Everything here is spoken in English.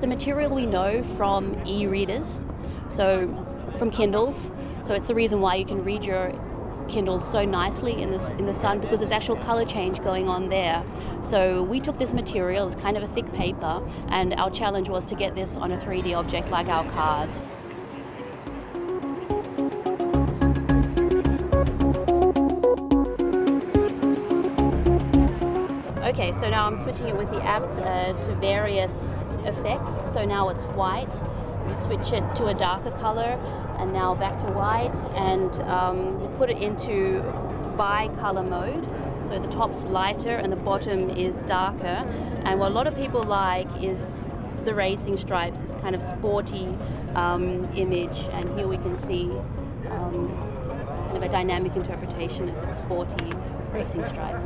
the material we know from e-readers, so from Kindles. So it's the reason why you can read your Kindles so nicely in the, in the sun because there's actual color change going on there. So we took this material, it's kind of a thick paper, and our challenge was to get this on a 3D object like our cars. Okay, so now I'm switching it with the app uh, to various effects. So now it's white. We switch it to a darker color, and now back to white, and um, we put it into bi-color mode. So the top's lighter and the bottom is darker. And what a lot of people like is the racing stripes, this kind of sporty um, image. And here we can see um, kind of a dynamic interpretation of the sporty racing stripes.